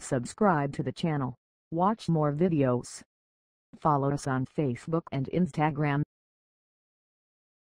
subscribe to the channel. Watch more videos. Follow us on Facebook and Instagram.